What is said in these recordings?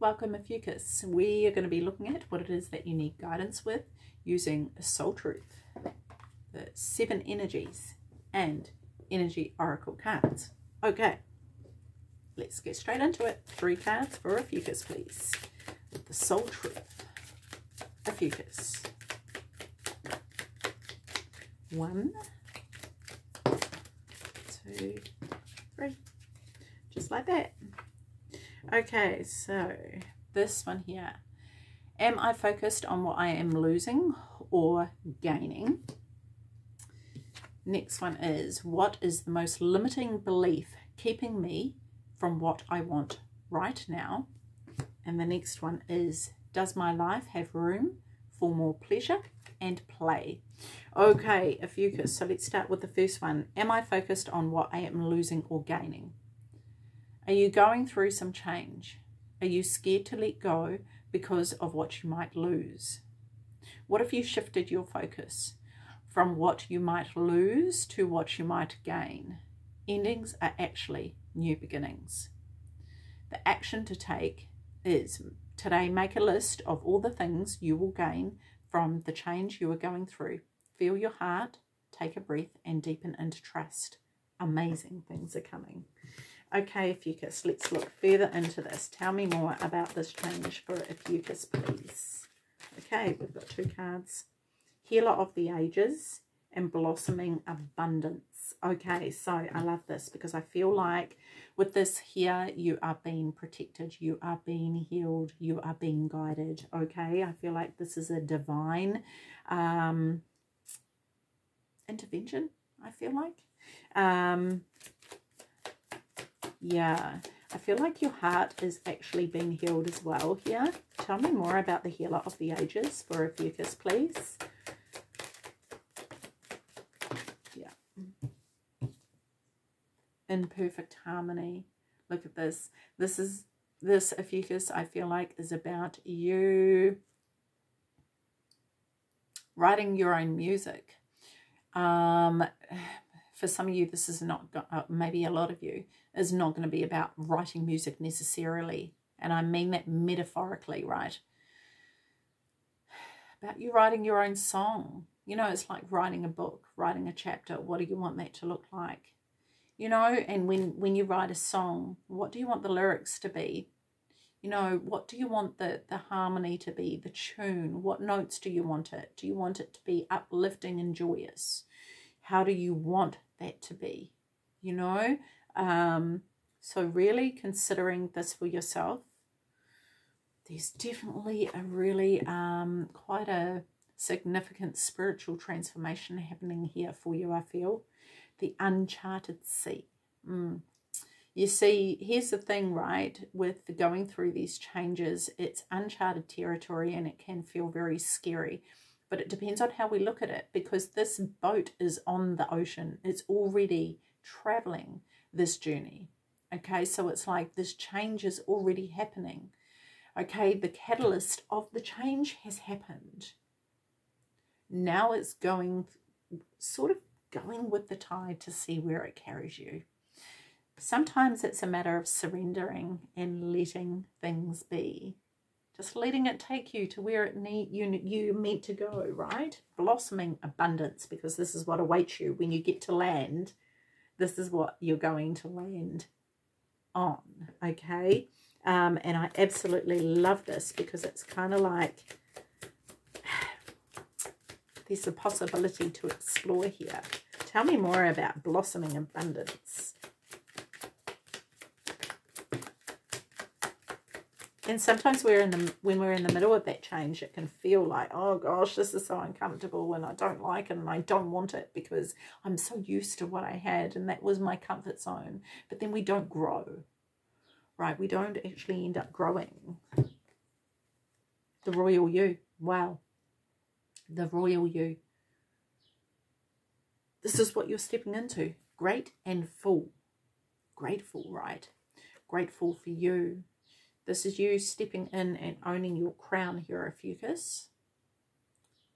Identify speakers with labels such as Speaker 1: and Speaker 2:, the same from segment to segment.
Speaker 1: Welcome Ophiuchus. We are going to be looking at what it is that you need guidance with using a Soul Truth, the seven energies and energy oracle cards. Okay, let's get straight into it. Three cards for Ophiuchus, please. The Soul Truth. Ophiuchus. One, two, three. Just like that. Okay, so this one here. Am I focused on what I am losing or gaining? Next one is, what is the most limiting belief keeping me from what I want right now? And the next one is, does my life have room for more pleasure and play? Okay, Ophiuchus, so let's start with the first one. Am I focused on what I am losing or gaining? Are you going through some change? Are you scared to let go because of what you might lose? What if you shifted your focus from what you might lose to what you might gain? Endings are actually new beginnings. The action to take is today make a list of all the things you will gain from the change you are going through. Feel your heart, take a breath, and deepen into trust. Amazing things are coming. Okay, Ophiuchus, let's look further into this. Tell me more about this change for Ophiuchus, please. Okay, we've got two cards. Healer of the Ages and Blossoming Abundance. Okay, so I love this because I feel like with this here, you are being protected, you are being healed, you are being guided. Okay, I feel like this is a divine um, intervention, I feel like. Um, yeah, I feel like your heart is actually being healed as well here. Tell me more about the healer of the ages for a Ophiuchus, please. Yeah. In perfect harmony. Look at this. This is, this a Ophiuchus, I feel like, is about you writing your own music. Um, for some of you, this is not, uh, maybe a lot of you, is not going to be about writing music necessarily. And I mean that metaphorically, right? About you writing your own song. You know, it's like writing a book, writing a chapter. What do you want that to look like? You know, and when, when you write a song, what do you want the lyrics to be? You know, what do you want the, the harmony to be, the tune? What notes do you want it? Do you want it to be uplifting and joyous? How do you want that to be? You know, um, so really considering this for yourself, there's definitely a really um, quite a significant spiritual transformation happening here for you, I feel. The uncharted sea. Mm. You see, here's the thing, right, with going through these changes, it's uncharted territory and it can feel very scary. But it depends on how we look at it because this boat is on the ocean. It's already traveling this journey. Okay, so it's like this change is already happening. Okay, the catalyst of the change has happened. Now it's going, sort of going with the tide to see where it carries you. Sometimes it's a matter of surrendering and letting things be. Just letting it take you to where it need you you meant to go, right? Blossoming abundance, because this is what awaits you when you get to land this is what you're going to land on, okay? Um, and I absolutely love this because it's kind of like there's a possibility to explore here. Tell me more about blossoming abundance. And sometimes we're in the when we're in the middle of that change, it can feel like, oh gosh, this is so uncomfortable and I don't like it and I don't want it because I'm so used to what I had and that was my comfort zone. But then we don't grow, right? We don't actually end up growing. The royal you, wow. The royal you. This is what you're stepping into. Great and full. Grateful, right? Grateful for you this is you stepping in and owning your crown here, Ophiuchus.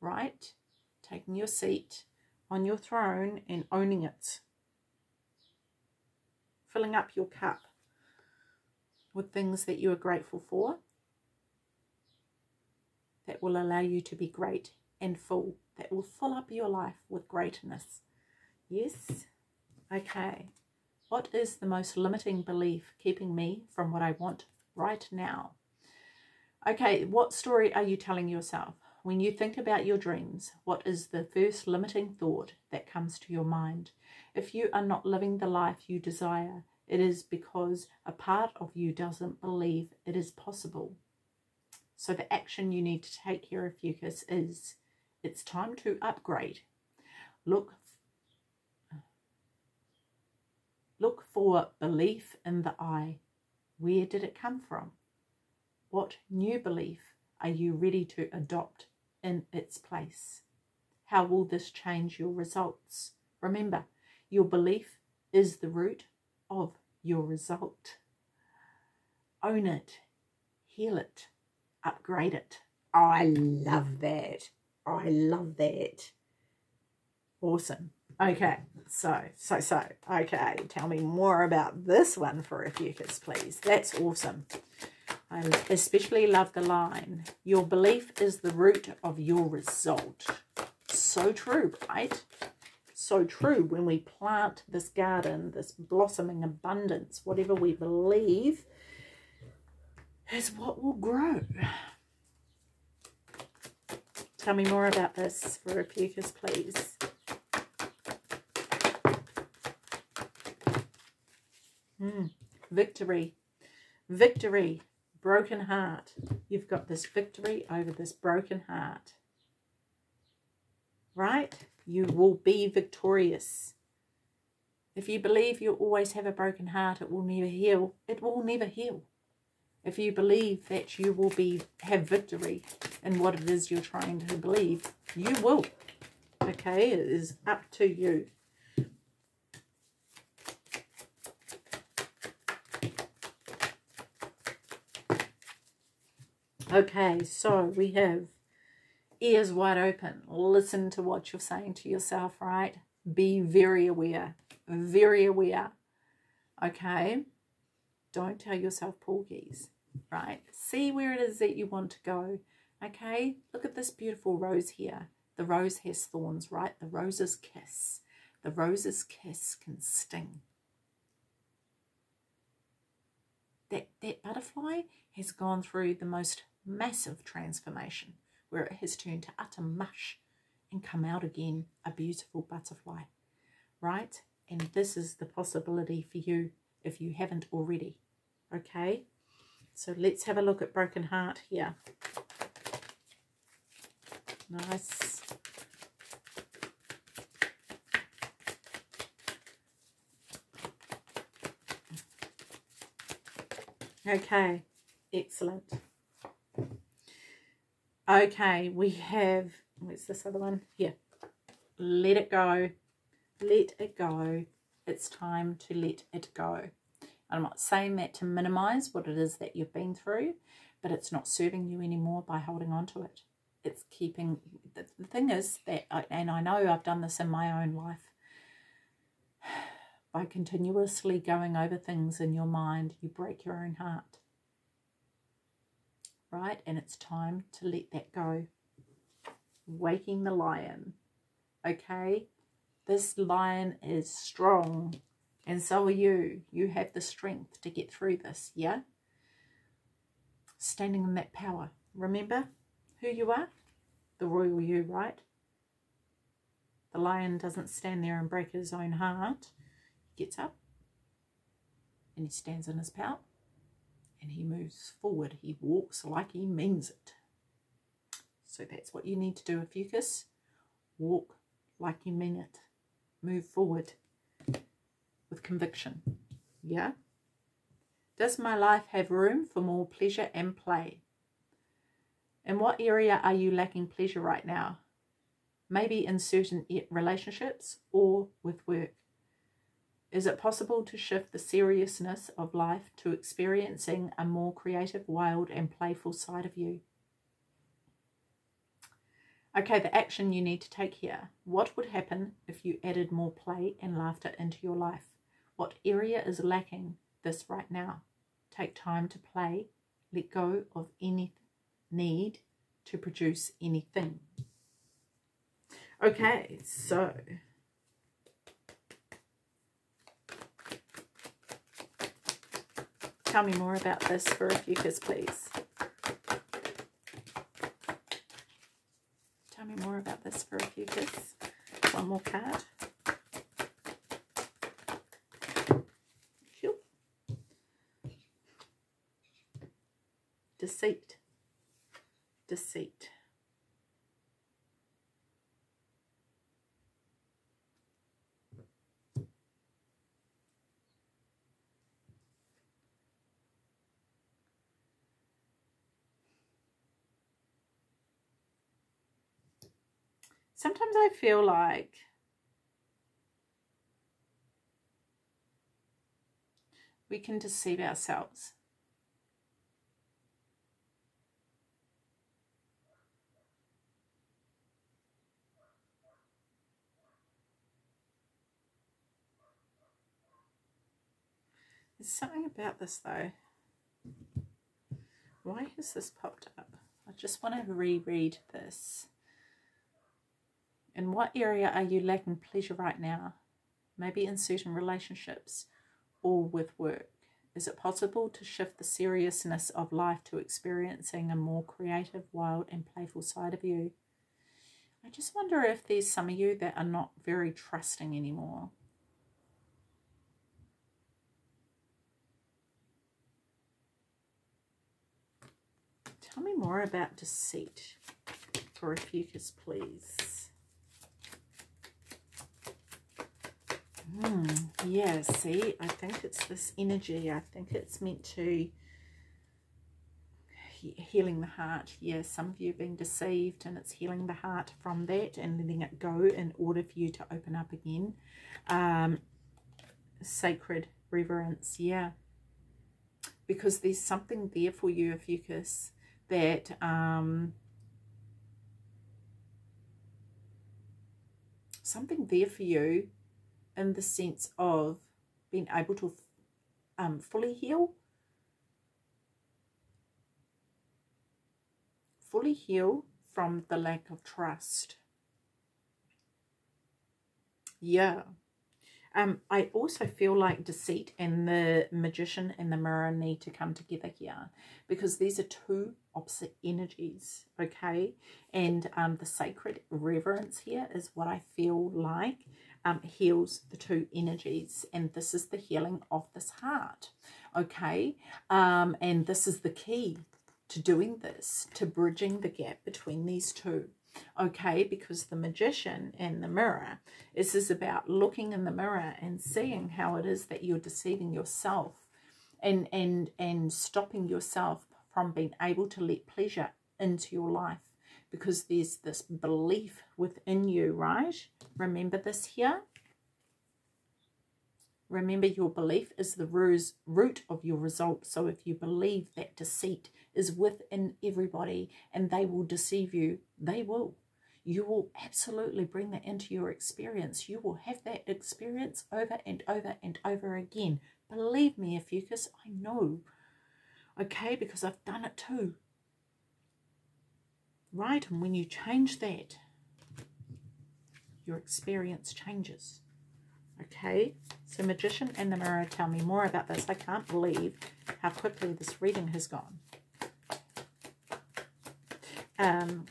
Speaker 1: Right? Taking your seat on your throne and owning it. Filling up your cup. with things that you are grateful for that will allow you to be great and full, that will fill up your life with greatness. Yes? Okay. What is the most limiting belief keeping me from what I want right now? Okay, what story are you telling yourself? When you think about your dreams, what is the first limiting thought that comes to your mind? If you are not living the life you desire, it is because a part of you doesn't believe it is possible. So the action you need to take here, Ophiuchus, is it's time to upgrade. Look, look for belief in the I. Where did it come from? What new belief are you ready to adopt in its place? How will this change your results? Remember, your belief is the root of your result. Own it, heal it, upgrade it. I love that. I love that. Awesome. Okay, so, so, so, okay, tell me more about this one for a Ophiuchus, please. That's awesome. I especially love the line, your belief is the root of your result. So true, right? So true. When we plant this garden, this blossoming abundance, whatever we believe is what will grow. Tell me more about this for a Ophiuchus, please. Mm. Victory. Victory. Broken heart. You've got this victory over this broken heart. Right? You will be victorious. If you believe you always have a broken heart, it will never heal. It will never heal. If you believe that you will be have victory in what it is you're trying to believe, you will. Okay, it is up to you. Okay, so we have ears wide open. Listen to what you're saying to yourself, right? Be very aware, very aware. Okay? Don't tell yourself porgies, right? See where it is that you want to go. Okay? Look at this beautiful rose here. The rose has thorns, right? The rose's kiss. The rose's kiss can sting. That, that butterfly has gone through the most massive transformation where it has turned to utter mush and come out again a beautiful butterfly, right? And this is the possibility for you if you haven't already, okay? So let's have a look at Broken Heart here. Nice. Okay, excellent. Okay, we have, where's this other one? Here. Let it go. Let it go. It's time to let it go. I'm not saying that to minimize what it is that you've been through, but it's not serving you anymore by holding on to it. It's keeping, the, the thing is that, I, and I know I've done this in my own life, by continuously going over things in your mind, you break your own heart right? And it's time to let that go. Waking the lion, okay? This lion is strong, and so are you. You have the strength to get through this, yeah? Standing in that power. Remember who you are? The royal you, right? The lion doesn't stand there and break his own heart. He gets up and he stands in his power and he moves forward. He walks like he means it. So that's what you need to do, Ophiuchus. Walk like you mean it. Move forward with conviction. Yeah? Does my life have room for more pleasure and play? In what area are you lacking pleasure right now? Maybe in certain relationships or with work. Is it possible to shift the seriousness of life to experiencing a more creative, wild, and playful side of you? Okay, the action you need to take here. What would happen if you added more play and laughter into your life? What area is lacking this right now? Take time to play. Let go of any need to produce anything. Okay, so tell me more about this for a Ophiuchus, please. Tell me more about this for a Ophiuchus. One more card. Deceit. Deceit. sometimes I feel like we can deceive ourselves. There's something about this though. Why has this popped up? I just want to reread this. In what area are you lacking pleasure right now? Maybe in certain relationships or with work. Is it possible to shift the seriousness of life to experiencing a more creative, wild, and playful side of you? I just wonder if there's some of you that are not very trusting anymore. Tell me more about deceit for Ophiuchus, please. Mm, yeah, see, I think it's this energy. I think it's meant to healing the heart. Yeah, some of you have been deceived and it's healing the heart from that and letting it go in order for you to open up again. Um, sacred reverence, yeah. Because there's something there for you, Ophiuchus, that um, something there for you in the sense of being able to um, fully heal. Fully heal from the lack of trust. Yeah. Um, I also feel like deceit and the magician and the mirror need to come together here because these are two opposite energies, okay? And um, the sacred reverence here is what I feel like um, heals the two energies. And this is the healing of this heart. Okay. Um, and this is the key to doing this, to bridging the gap between these two. Okay, because the magician and the mirror, this is about looking in the mirror and seeing how it is that you're deceiving yourself and and and stopping yourself from being able to let pleasure into your life because there's this belief within you, right? Remember this here. Remember your belief is the root of your result. So if you believe that deceit is within everybody and they will deceive you, they will. You will absolutely bring that into your experience. You will have that experience over and over and over again. Believe me, Ophiuchus, I know. Okay, because I've done it too right? And when you change that, your experience changes. Okay, so Magician and the Mirror tell me more about this. I can't believe how quickly this reading has gone. Um,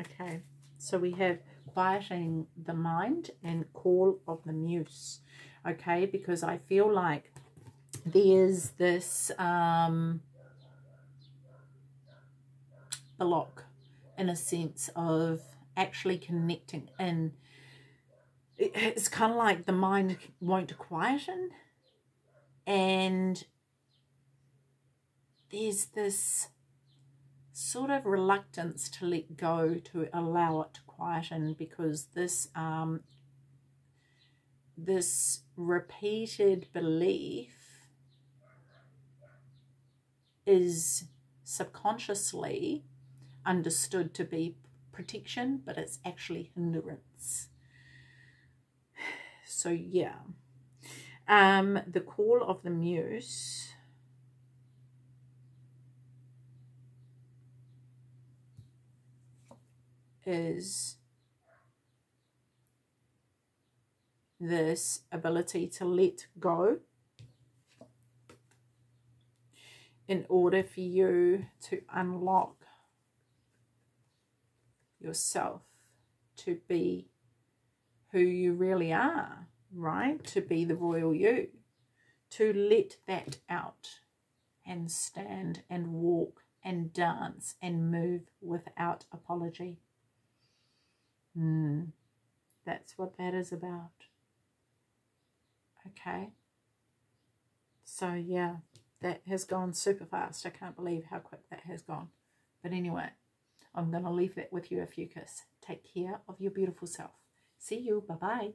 Speaker 1: okay, so we have quieting the mind and call of the muse. Okay, because I feel like there's this um, block in a sense of actually connecting in. It's kind of like the mind won't quieten and there's this sort of reluctance to let go to allow it to quieten because this um, this repeated belief is subconsciously understood to be protection, but it's actually hindrance. So yeah. Um, the call of the muse. is this ability to let go in order for you to unlock yourself to be who you really are, right? To be the royal you, to let that out and stand and walk and dance and move without apology. Mm, that's what that is about. Okay. So, yeah, that has gone super fast. I can't believe how quick that has gone. But anyway, I'm going to leave that with you, Ophiuchus. Take care of your beautiful self. See you. Bye-bye.